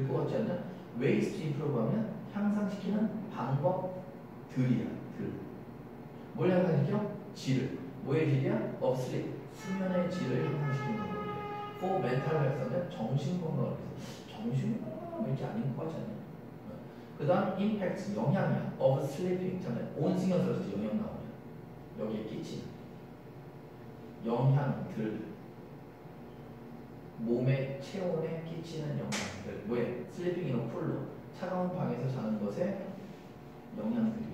될 것 같지 않냐? to improve 하면 향상시키는 방법들이야. 들. 뭘 향상시켜? 질을. 뭐의 질이야? sleep. 수면의 질을 향상시키는 거예요. for mental health 하면 정신건강을 위해서. 정신건강은 왠지 아닌 것 같지 않냐? 그 다음 impact, 영향이야. of sleeping. 잖아요. 온 신경 써서 영향 나오면. 여기에 끼치는. 영향들. 몸의 체온에 끼치는 영향들. 왜? sleeping in a cool room. 차가운 방에서 자는 것에 영향들이야.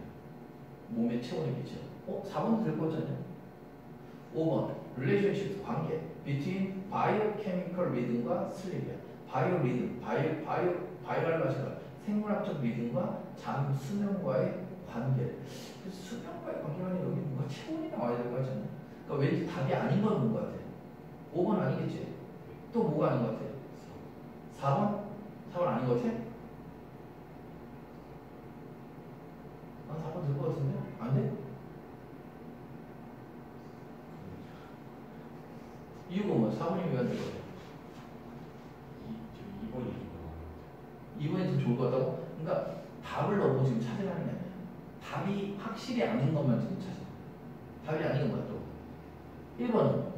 몸의 체온에 끼쳐. 어? 4번도 될 거 잖아요. 5번. relationship 관계. between biological rhythm과 sleep이야. 바이오 리듬, 바이오, 바이오, 바이오리듬이 생물학적 리듬과 잠, 수면과의 관계. 그래서 수면과의 관계라니 여기 뭔가 체온이 나와야 될거 같잖아. 그러니까 왠지 답이 아닌 건뭔것 같아. 5번 아니겠지? 또 뭐가 아닌 것 같아? 4번? 4번 아닌 것 같아? 난 4번 될 것 같은데? 안 돼? 이유가 뭐야? 4번이 왜 안 될 것 같아? 이, 지금 2번이 좋은 2번이 더 좋을 것 같다고? 그러니까 답을 너무 지금 찾으라는 게 아니야. 답이 확실히 아닌 것만 지금 찾아. 답이 아닌 것만 또. 1번은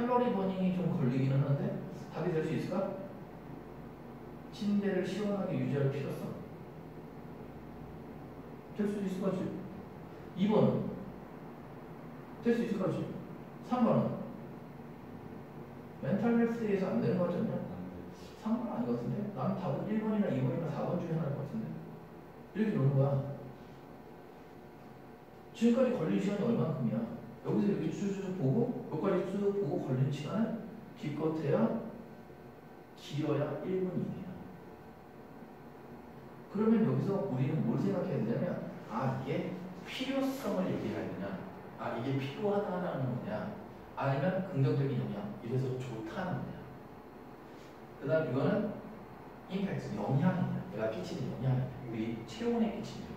칼로리 버닝이 좀 걸리기는 하는데 답이 될 수 있을까? 침대를 시원하게 유지할 필요성. 될 수 있을 거지. 2번은 될수 있을 거지. 3번은 멘탈 헬스에서 안 되는 거 같잖냐? 3번 아닌 것 같은데? 나는 답은 1번이나 2번이나 4번 중에 하나일 것 같은데? 이렇게 노는 거야. 지금까지 걸린 시간이 얼만큼이야? 여기서 이렇게 쭉쭉 보고, 걸린 시간은 기껏해야 길어야 1분이네요. 그러면 여기서 우리는 뭘 생각해야 되냐면, 아, 이게 필요성을 얘기해야 되냐? 아, 이게 필요하다는 거냐? 아니면 긍정적인 영향, 이래서 좋다는 거냐? 그 다음 이거는 임팩트, 영향이냐? 내가 끼치는 영향, 우리 체온에 끼치는.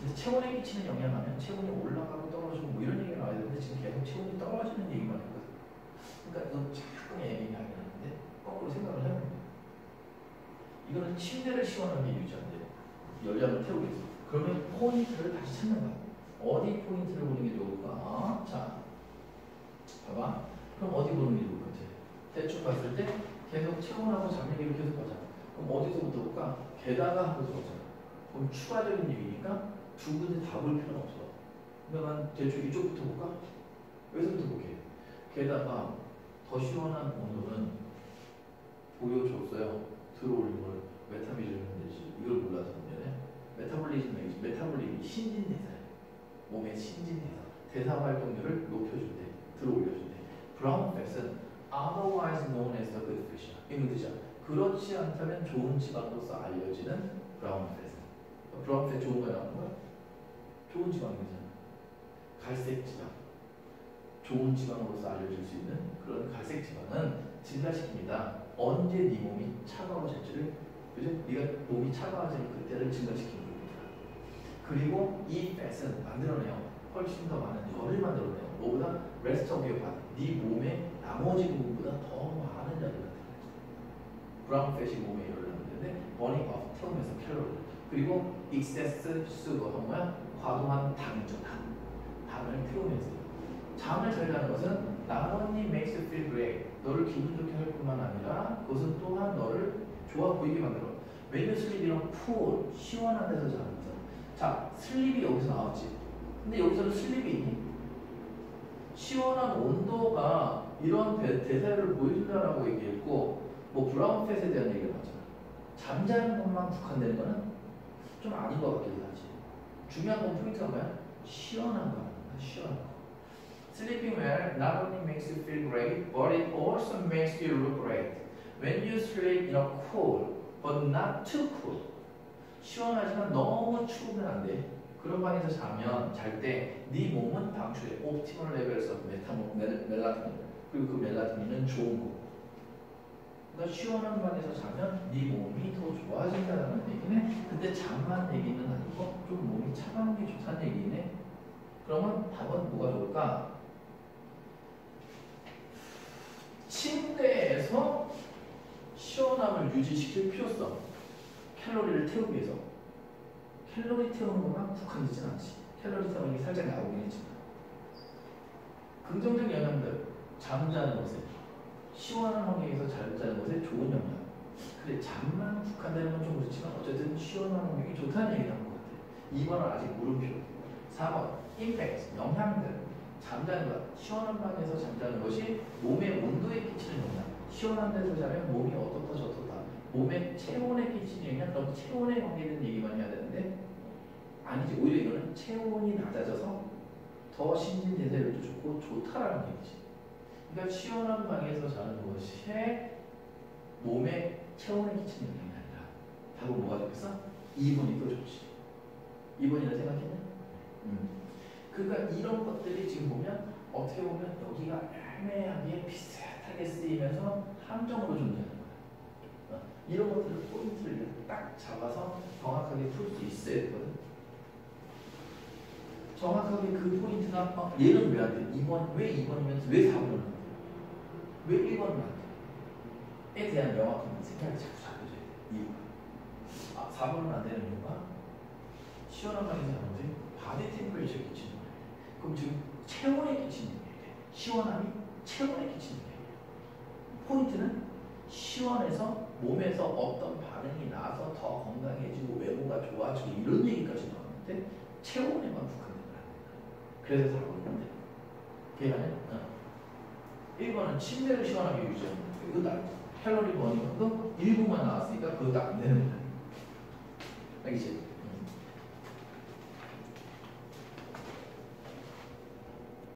그래서 체온에 끼치는 영향하면 체온이 올라가고 떨어지고 뭐 이런 얘기가 나와야 되는데 지금 계속 체온이 떨어지는 얘기만 했거든. 그러니까 이거 조금 애매하게 하는데 거꾸로 생각을 해보면 이거는 침대를 시원하게 유지한대. 열량을 태우고 있어. 그러면 포인트를 다시 찾는 거야. 어디 포인트를 보는 게 좋을까? 자, 봐봐. 그럼 어디 보는 게 좋을 것 같아? 대충 봤을 때 계속 체온하고 잠 얘기를 계속 보자. 그럼 어디서부터 볼까? 게다가 하고서 보자. 그럼 추가적인 얘기니까 두 군데 다 볼 필요는 없어. 그러면 대충 이쪽부터 볼까? 여기서부터 볼게. 게다가 더 시원한 온도는 보여줬어요. 들어올린 걸 metabolism 되지. 이걸 몰라서 보면 metabolism이 metabolism이 신진 대사예요. 몸의 신진 대사. 대사 활동률을 높여준대. 들어올려준대. brown fat은 otherwise known as the good fat이야. 이 문제죠. 그렇지 않다면 좋은 지방으로서 알려지는 brown fat은. brown fat 좋은 거 나오는 거야? 좋은 지방이잖아. 갈색 지방. 좋은 지방으로서 알려질 수 있는 그런 갈색 지방은 증가시킵니다. 언제 네 몸이 차가워질지를 그죠? 네가 몸이 차가워질 그때를 증가시키는 겁니다. 그리고 이 팻은 만들어내요. 훨씬 더 많은 열을 만들어내요. 뭐보다 rest of your body. 네 몸의 나머지 부분보다 더 많은 열을 만들어내요. 브라운 팻이 몸에 열을 만드는데 burning off 태우면서 칼로리. 그리고 한 뭐야? 과도한 당이죠. 당. 당을 태우면서 잠을 잘 자는 것은 only makes you feel great 너를 기분 좋게 할 뿐만 아니라 그것은 또한 너를 좋아 보이게 만들어 in a cool 시원한 데서 자는 거죠 자 sleep이 여기서 나왔지 근데 여기서는 sleep이 있니? 시원한 온도가 이런 대, 대사를 보여준다라고 얘기했고 뭐 brown fat에 대한 얘기가 나왔잖아 잠자는 것만 국한되는 거는 좀 아닌 것 같기도 하지 중요한 건 포인트가 뭐야? 시원한 거야 시원한 거 Sleeping well not only makes you feel great, but it also makes you look great. When you sleep in a cool, but not too cool. 시원하지만 너무 추우면 안 돼. 그런 방에서 자면 잘 때 네 몸은 방출해. 옵티멀 레벨에서 메타모, 멜라토닌. 그리고 그 멜라토닌은 좋은 거. 그러니까 시원한 방에서 자면 네 몸이 더 좋아진다는 얘기네. 근데 잠만 얘기는 아니고 좀 몸이 차가운 게 좋다는 얘기네. 그러면 답은 뭐가 좋을까? 침대에 시원함을 유지시킬 필요성 칼로리를 태우기 위해서 칼로리 태우는 것만 국한되진 않지 칼로리 태우는 게 살짝 나오긴 했지만 긍정적 영향들 잠자는 것에 시원한 환경에서 잠자는 것에 좋은 영향. 근데 잠만 국한되는 건 좀 그렇지만 어쨌든 시원한 환경이 좋다는 얘기를 한것 같아. 2번은 아직 물음표 4번 임팩트 영향들. 잠자는 것. 시원한 방에서 잠자는 것이 몸의 온도에 끼치는 영향. 시원한 데서 자면 몸이 어떻다 저떻다. 몸의 체온에 끼치는 영향. 그럼 체온에 관계된 얘기만 해야 되는데 아니지. 오히려 이거는 체온이 낮아져서 더 신진대사율도 좋고 좋다라는 얘기지 그러니까 시원한 방에서 자는 것이 몸에 체온에 끼치는 영향이 아니라 답은 뭐가 되겠어? 2번이 더 좋지 2번이라 생각했냐? 음. 그러니까 이런 것들이 지금 보면 어떻게 보면 여기가 애매하게 비슷하게 쓰이면서 함정으로 존재하는 거야. 어, 이런 것들을 포인트를 딱 잡아서 정확하게 풀 수 있어야 되거든. 정확하게 그 포인트가 어, 얘는 왜 안 돼? 2번 왜 2번이면서 왜 4번은 안 돼? 왜 1번은 안 돼? 에 대한 명확한 생각이 자꾸 잡혀져야 돼. 이유가. 아 4번은 안 되는 이유가 시원한 방에서 하는데 body temperature 끼치는 거예요. 그럼 지금 체온에 끼치는 거예요. 시원함이 체온에 끼치는 거예요. 포인트는 시원해서 몸에서 어떤 반응이 나서 더 건강해지고 외모가 좋아지고 이런 얘기까지 나왔는데 체온에만 국한된 거야. 그래서 다 보는데 걔가는 어. 1번은 침대를 시원하게 유지하는 거 이거 나 칼로리 버닝 거 일부만 나왔으니까 그것도 안 되는 거야. 알겠지?